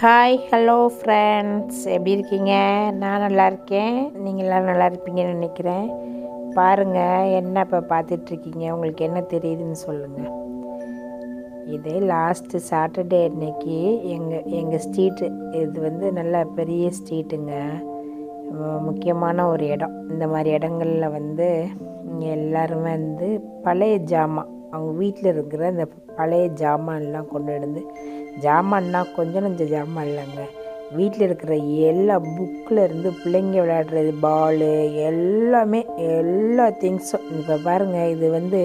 Hi hello friends எப்படி இருக்கீங்க? நான் நல்லா இருக்கேன். நீங்கள் எல்லாம் நல்லா இருப்பீங்கன்னு நினைக்கிறேன். பாருங்கள் என்ன இப்போ பார்த்துட்ருக்கீங்க உங்களுக்கு என்ன தெரியுதுன்னு சொல்லுங்கள் இது லாஸ்ட்டு சாட்டர்டே அன்னைக்கு எங்கள் எங்கள் ஸ்ட்ரீட்டு இது வந்து நல்ல பெரிய ஸ்ட்ரீட்டுங்க முக்கியமான ஒரு இடம். இந்த மாதிரி இடங்களில் வந்து இங்கே எல்லாருமே வந்து பழைய ஜாமான் அவங்க வீட்டில் இருக்கிற அந்த பழைய ஜாமான்லாம் கொண்டு வந்து ஜாமான்னா கொஞ்சம் நஞ்ச ஜாமான் இல்லைங்க. வீட்டில் இருக்கிற எல்லா புக்கில் இருந்து பிள்ளைங்க விளையாடுறது பாலு எல்லாமே எல்லா திங்ஸும் இப்போ பாருங்கள் இது வந்து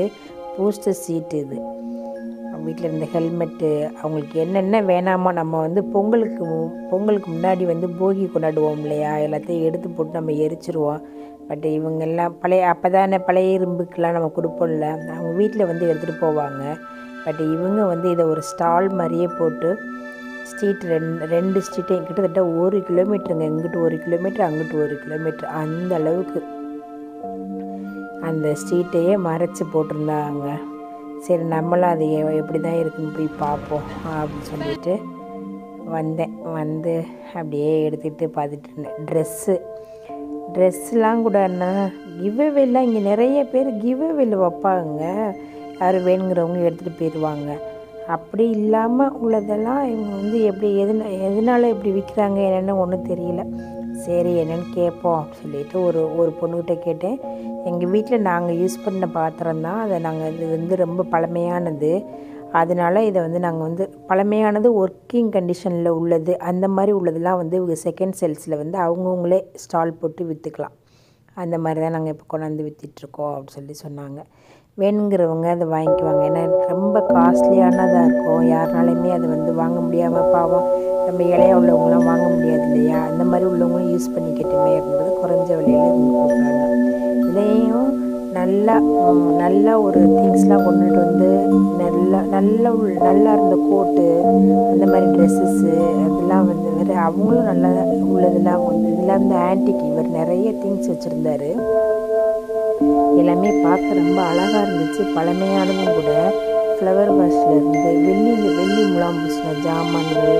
பூஸ்டர் சீட்டு இது. வீட்டில் இருந்த ஹெல்மெட்டு அவங்களுக்கு என்னென்ன வேணாமோ நம்ம வந்து பொங்கலுக்கு பொங்கலுக்கு முன்னாடி வந்து போகி கொண்டாடுவோம் இல்லையா? எல்லாத்தையும் எடுத்து போட்டு நம்ம எரிச்சிருவோம். பட் இவங்கெல்லாம் பழைய அப்போ தானே பழைய இரும்புக்கெலாம் நம்ம கொடுப்போம்ல. அவங்க வீட்டில் வந்து எடுத்துகிட்டு போவாங்க. பட் இவங்க வந்து இதை ஒரு ஸ்டால் மாதிரியே போட்டு ஸ்ட்ரீட் ரெண்டு ரெண்டு ஸ்ட்ரீட்டையும் கிட்டத்தட்ட ஒரு கிலோமீட்டருங்க. இங்கிட்டு ஒரு கிலோமீட்டர் அங்கிட்டு ஒரு கிலோமீட்டர். அந்த அளவுக்கு அந்த ஸ்ட்ரீட்டையே மறைச்சி போட்டிருந்தாங்க. சரி நம்மளும் அது எப்படி தான் இருக்குன்னு போய் பார்ப்போம் அப்படின்னு சொல்லிட்டு வந்தேன். வந்து அப்படியே எடுத்துகிட்டு பார்த்துட்டு இருந்தேன். ட்ரெஸ்ஸு. ட்ரெஸ்லாம் கூட என்ன கிவ்அவேலாம் இங்கே நிறைய பேர் கிவ்அவேல வைப்பாங்க. யார் வேணுங்கிறவங்க எடுத்துகிட்டு போயிடுவாங்க. அப்படி இல்லாமல் உள்ளதெல்லாம் இவங்க வந்து எப்படி எதுனா எதனால இப்படி விற்கிறாங்க என்னென்னு ஒன்றும் தெரியல. சரி என்னன்னு கேட்போம் சொல்லிட்டு ஒரு ஒரு பொண்ணுக்கிட்ட கேட்டேன். எங்கள் வீட்டில் நாங்கள் யூஸ் பண்ண பாத்திரம் தான். அதை நாங்கள் இது வந்து ரொம்ப பழமையானது. அதனால் இதை வந்து நாங்கள் வந்து பழமையானது ஒர்க்கிங் கண்டிஷனில் உள்ளது. அந்த மாதிரி உள்ளதெல்லாம் வந்து இவங்க செகண்ட் செல்ஸில் வந்து அவங்கவுங்களே ஸ்டால் போட்டு விற்றுக்கலாம் அந்த மாதிரி தான் நாங்கள் இப்போ கொண்டாந்து விற்றுட்ருக்கோம் அப்படின்னு சொல்லி சொன்னாங்க. வேணுங்கிறவங்க அதை வாங்கிக்குவாங்க. ஏன்னா ரொம்ப காஸ்ட்லியானதாக இருக்கும். யாருனாலையுமே அதை வந்து வாங்க முடியாமல் பாவம் நம்ம இலையாக உள்ளவங்களாம் வாங்க முடியாது இல்லையா? அந்த மாதிரி உள்ளவங்களும் யூஸ் பண்ணிக்கிட்டுமே அப்படின்றது குறைஞ்ச விலையில் இவங்க கொடுக்குறாங்க இதையும் நல்லா நல்ல நல்லா ஒரு திங்ஸ்லாம் கொண்டுட்டு வந்து நல்லா நல்ல உள் நல்லா இருந்த கோட்டு அந்த மாதிரி ட்ரெஸ்ஸஸ்ஸு அதெல்லாம் வந்து வேறு அவங்களும் நல்லா உள்ளதெல்லாம் வந்து இதெல்லாம் வந்து ஆன்டிக் இவர் நிறைய திங்ஸ் வச்சுருந்தாரு. எல்லாமே பார்க்க ரொம்ப அழகாக இருந்துச்சு. பழமையானதும் கூட ஃப்ளவர் வாஷில் இருந்து வெள்ளி வெள்ளி முலாம் பூசின ஜாமான்கள்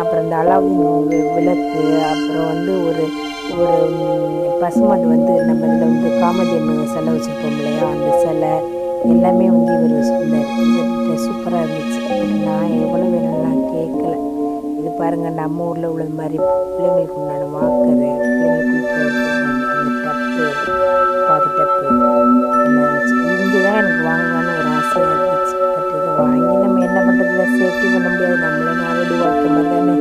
அப்புறம் இந்த அலாவுதீன் விளக்கு அப்புறம் வந்து ஒரு ஒரு பசுமாடு வந்து நம்ம இதில் வந்து காமெடி சிலை வச்சுருப்போம் இல்லையா? அந்த சிலை எல்லாமே வந்து இவர் வச்சுருந்தார் சூப்பராக இருந்துச்சு. பட் நான் எவ்வளோ வேணும்லாம் கேட்கல இது பாருங்கள் நம்ம ஊரில் உள்ளது மாதிரி பிள்ளைங்களுக்கு உண்டான வாக்கரு பிள்ளைங்களுக்கு பார்த்துட்டு அந்த டப்பு இங்கே தான் எனக்கு வாங்கலாம்னு ஒரு ஆசையாக இருந்துச்சு. பட் இதை வாங்கி நம்ம என்ன பண்ணுறதுல சேஃப்டி பண்ண முடியாது. நம்மளே நாளோடி வாழ்க்கை மாதிரி தானே.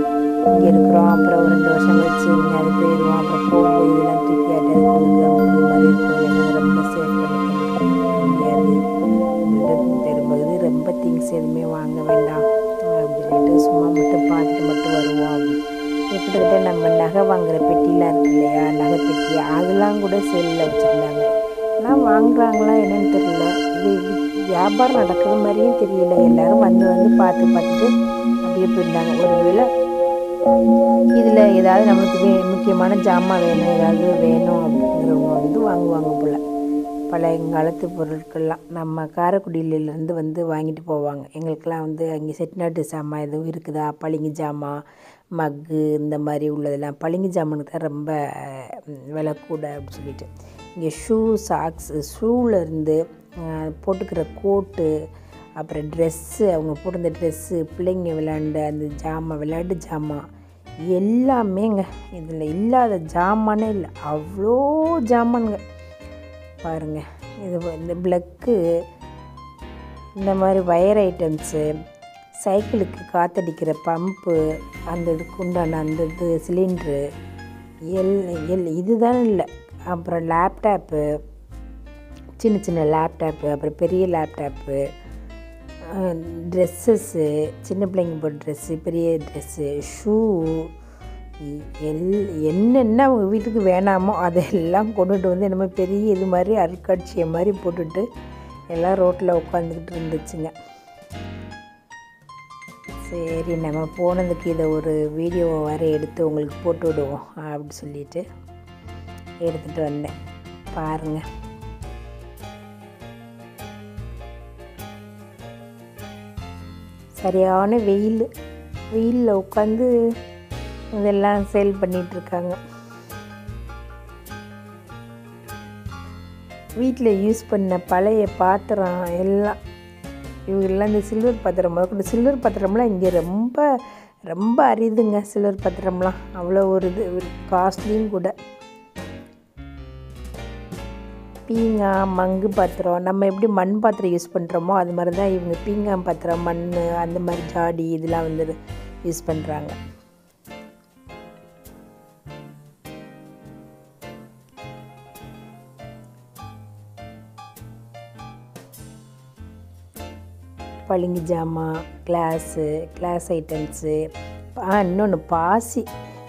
இங்கே இருக்கிறோம். அப்புறம் ஒரு ரெண்டு வருஷம் கழிச்சு எங்கேயாவது போயிடுவோம். அப்புறம் போகும்போது இதெல்லாம் தூக்கி ஆட்டு கொடுக்குற மாதிரி இருக்கும். இல்லைன்னா ரொம்ப சேஃப் பண்ணி முடியாது. உங்கள்கிட்ட தரும்போது ரொம்ப திங்ஸ் எதுவுமே வாங்க வேண்டாம் கிட்டத்தட்ட நம்ம நகை வாங்குற பெட்டிலாம் இருக்கு இல்லையா? நகை பெட்டி. அதெல்லாம் கூட சேலில் வச்சுருந்தாங்க. ஆனால் வாங்குறாங்களா என்னன்னு தெரியல. இது வியாபாரம் நடக்கிற மாதிரியும் தெரியல. எல்லாரும் வந்து வந்து பார்த்து பார்த்துட்டு அப்படியே போயிருந்தாங்க. ஒருவேளை இதில் ஏதாவது நம்மளுக்கு வே முக்கியமான ஜாமான் வேணும் ஏதாவது வேணும் அப்படிங்கிறவங்க வந்து வாங்குவாங்க போல். பழையங்காலத்து பொருட்கள்லாம். நம்ம காரைக்குடியிலேருந்து வந்து வாங்கிட்டு போவாங்க. எங்களுக்கெல்லாம் வந்து அங்கே செட்டிநாட்டு சாமான் எதுவும் இருக்குதா? பளிங்கு ஜாமான் மக்கு இந்த மாதிரி உள்ளதெல்லாம் பளிங்கு ஜாமானுக்கு தான் ரொம்ப விலை கூட அப்படின்னு சொல்லிட்டு. இங்கே ஷூ சாக்ஸ் ஷூலேருந்து போட்டுக்கிற கோட்டு அப்புறம் ட்ரெஸ்ஸு அவங்க போட்டிருந்த ட்ரெஸ்ஸு பிள்ளைங்க விளையாண்ட அந்த ஜாமான் விளையாட்டு ஜாமான் எல்லாமேங்க இதில் இல்லாத ஜாமானே இல்லை. அவ்வளோ ஜாமானுங்க. பாருங்க. இது இந்த ப்ளக்கு இந்த மாதிரி வயர் ஐட்டம்ஸு சைக்கிளுக்கு காத்தடிக்கிற பம்பு அந்த இதுக்கு உண்டான அந்த இது சிலிண்ட்ரு எல் எல் இதுதான் இல்லை. அப்புறம் லேப்டாப்பு சின்ன சின்ன லேப்டாப்பு அப்புறம் பெரிய லேப்டாப்பு ட்ரெஸ்ஸஸ்ஸு சின்ன பிள்ளைங்க போட்ட ட்ரெஸ்ஸு பெரிய ட்ரெஸ்ஸு ஷூ எல் என்னென்ன அவங்க வீட்டுக்கு வேணாமோ அதெல்லாம் கொண்டுட்டு வந்து என்னமோ பெரிய இது மாதிரி அருட்காட்சியை மாதிரி போட்டுட்டு எல்லாம் ரோட்டில் உட்காந்துக்கிட்டு இருந்துச்சுங்க. சரி நம்ம போனதுக்கு இதை ஒரு வீடியோவை வர எடுத்து உங்களுக்கு போட்டு விடுவோம் அப்படின்னு சொல்லிட்டு எடுத்துகிட்டு வந்தேன். பாருங்கள் சரியான வெயில். வெயிலில் உட்காந்து இதெல்லாம் சேல் பண்ணிகிட்ருக்காங்க வீட்டில் யூஸ் பண்ண பழைய பாத்திரம் எல்லாம் இவங்கெல்லாம் இந்த சில்வர் பாத்திரம் முதற்கொண்டு சில்வர் பாத்திரம்லாம் இங்கே ரொம்ப ரொம்ப அரிதுங்க சில்வர் பாத்திரம்லாம். அவ்வளோ ஒரு இது காஸ்ட்லியும் கூட. பீங்கா மங்கு பாத்திரம் நம்ம எப்படி மண் பாத்திரம் யூஸ் பண்ணுறோமோ அது மாதிரி தான் இவங்க பீங்கா பாத்திரம் மண் அந்த மாதிரி ஜாடி இதெல்லாம் வந்து யூஸ் பண்ணுறாங்க பளிங்கு ஜாமான் கிளாஸு கிளாஸ் ஐட்டம்ஸு ஆ இன்னொன்று பாசி.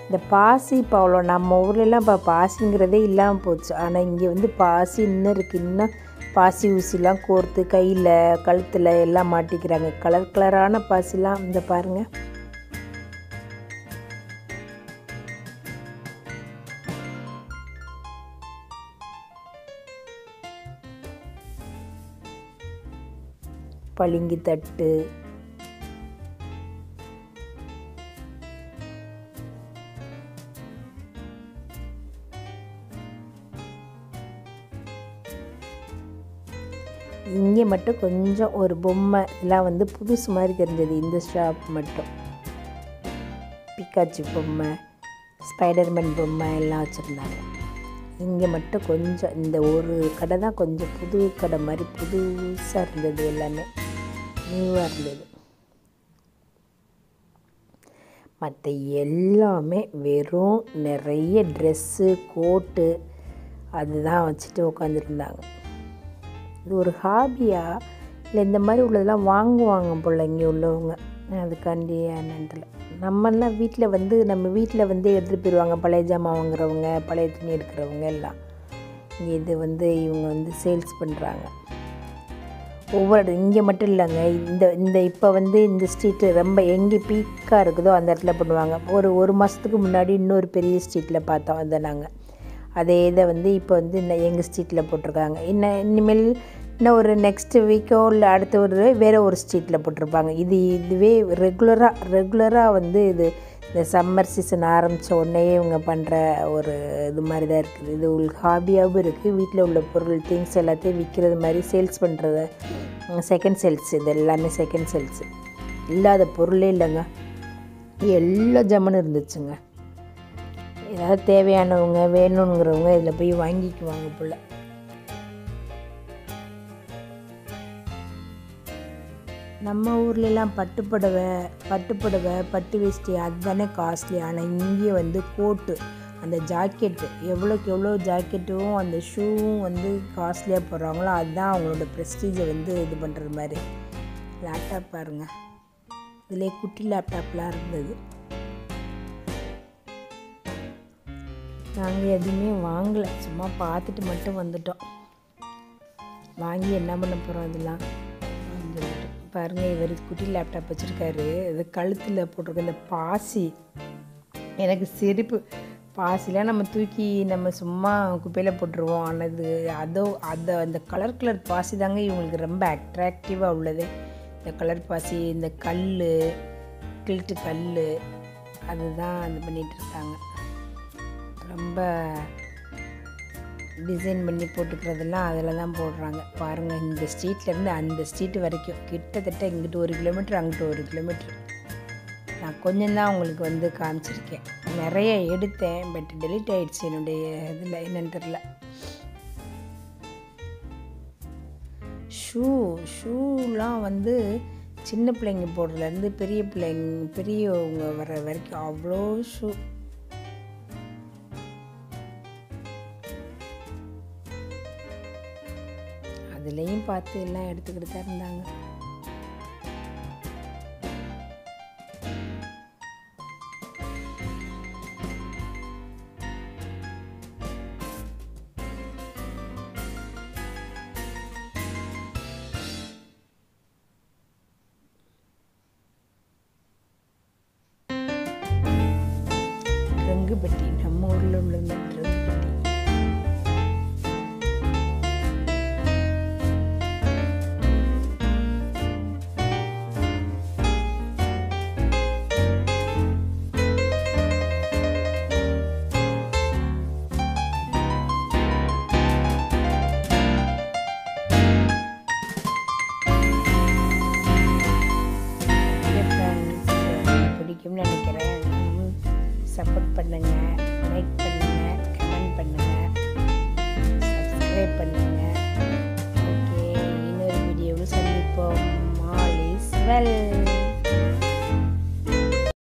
இந்த பாசி இப்போ அவ்வளோ நம்ம ஊர்லலாம் இப்போ பாசிங்கிறதே இல்லாமல் போச்சு. ஆனால் இங்கே வந்து பாசி இன்னும் இருக்குது இன்னும் பாசி ஊசிலாம் கோர்த்து கையில் கழுத்தில் எல்லாம் மாட்டிக்கிறாங்க. கலர் கலரான பாசிலாம் இந்த பாருங்கள் பளிங்கு தட்டு. இங்கே மட்டும் கொஞ்சம் ஒரு பொம்மை இதெல்லாம் வந்து புதுசு மாதிரி தெரிஞ்சது. இந்த ஷாப் மட்டும். பிக்காச்சி பொம்மை ஸ்பைடர்மேன் பொம்மை எல்லாம் வச்சுருந்தாங்க. இங்கே மட்டும் கொஞ்சம் இந்த ஒரு கடை தான் கொஞ்சம் புது கடை மாதிரி புதுசாக இருந்தது எல்லாமே. நியூவாக இருந்தது மற்ற எல்லாமே வெறும் நிறைய ட்ரெஸ்ஸு கோட்டு அதுதான் வச்சுட்டு உட்காந்துருந்தாங்க இது ஒரு ஹாபியா இல்லை இந்த மாதிரி உள்ளதெல்லாம் வாங்குவாங்க போல் இங்கே உள்ளவங்க. அதுக்காண்டி என்னன்றில் நம்மெல்லாம் வீட்டில் வந்து நம்ம வீட்டில் வந்து எடுத்துகிட்டு போயிடுவாங்க பழைய ஜாமான் வாங்குறவங்க பழைய துணி எடுக்கிறவங்க எல்லாம். இங்கே இது வந்து இவங்க வந்து சேல்ஸ் பண்ணுறாங்க ஒவ்வொரு இங்கே மட்டும் இல்லைங்க. இந்த இந்த இப்போ வந்து இந்த ஸ்ட்ரீட்டு ரொம்ப எங்கே பீக்காக இருக்குதோ அந்த இடத்துல பண்ணுவாங்க. ஒரு ஒரு மாதத்துக்கு முன்னாடி இன்னொரு பெரிய ஸ்ட்ரீட்டில் பார்த்தோம். அதை நாங்கள் அதே இதை வந்து இப்போ வந்து இன்னும் எங்கள் ஸ்ட்ரீட்டில் போட்டிருக்காங்க. இன்னும் இனிமேல் இன்னும் ஒரு நெக்ஸ்ட் வீக்கோ இல்லை அடுத்த ஒரு வேறு ஒரு ஸ்ட்ரீட்டில் போட்டிருப்பாங்க. இது இதுவே ரெகுலராக ரெகுலராக வந்து இது இந்த சம்மர் சீசன் ஆரம்பித்த உடனே இவங்க பண்ணுற ஒரு இது மாதிரி தான் இருக்குது. இது உங்களுக்கு ஹாபியாகவும் இருக்குது வீட்டில் உள்ள பொருள் திங்ஸ் எல்லாத்தையும் விற்கிறது மாதிரி சேல்ஸ் பண்ணுறது செகண்ட் சேல்ஸ் இது எல்லாமே செகண்ட் சேல்ஸு இல்லாத பொருளே இல்லைங்க. எல்லா ஜாமானும் இருந்துச்சுங்க. ஏதாவது தேவையானவங்க வேணுங்கிறவங்க இதில் போய் வாங்கிக்குவாங்க போல். நம்ம ஊர்லெலாம் பட்டுப்புடவை பட்டுப்புடவை பட்டு வேஷ்டி அதுதானே காஸ்ட்லி ஆனால் இங்கே வந்து கோட்டு அந்த ஜாக்கெட்டு எவ்வளோக்கு எவ்வளோ ஜாக்கெட்டும் அந்த ஷூவும் வந்து காஸ்ட்லியாக போடுறாங்களோ அதுதான் அவங்களோட ப்ரெஸ்டீஜை வந்து இது பண்ணுறது மாதிரி. லேப்டாப் பாருங்கள் இதிலே குட்டி லேப்டாப்லாம் இருந்தது. நாங்கள் எதுவுமே வாங்கலை. சும்மா பார்த்துட்டு மட்டும் வந்துட்டோம். வாங்கி என்ன பண்ண போகிறோம் இதெல்லாம்? பாருங்கள் இவர் குட்டி லேப்டாப் வச்சுருக்காரு. இது கழுத்தில் போட்டிருக்க இந்த பாசி. எனக்கு சிரிப்பு பாசிலாம் நம்ம தூக்கி நம்ம சும்மா குப்பையில் போட்டுருவோம். ஆனால் இது அதோ அதை அந்த கலர் கலர் பாசி தாங்க இவங்களுக்கு ரொம்ப அட்ராக்டிவாக உள்ளது. இந்த கலர் பாசி இந்த கல் கில்ட்டு கல் அதுதான் இது பண்ணிகிட்ருக்காங்க ரொம்ப டிசைன் பண்ணி போட்டுக்கிறதெல்லாம் அதில் தான் போடுறாங்க. பாருங்கள் இந்த ஸ்ட்ரீட்லேருந்து அந்த ஸ்ட்ரீட் வரைக்கும். கிட்டத்தட்ட இங்கிட்டு ஒரு கிலோமீட்டர் அங்கிட்டு ஒரு கிலோமீட்ரு நான் கொஞ்சம் தான் உங்களுக்கு வந்து காமிச்சிருக்கேன். நிறைய எடுத்தேன் பட் டெலிட் ஆகிடுச்சு என்னுடைய இதில் என்னன்னு தெரில ஷூ ஷூலாம் வந்து சின்ன பிள்ளைங்க போடுறதுலேருந்து பெரிய பிள்ளைங்க பெரியவங்க வர வரைக்கும் அவ்வளோ ஷூ. அதுலேயும் பார்த்து எல்லாம் எடுத்துக்கிட்டு தான் இருந்தாங்க. ட்ரங்கு பெட்டி நம்ம ஊரில் உள்ள நினைக்கிறேன். சப்போர்ட் பண்ணுங்கள் லைக் பண்ணுங்கள்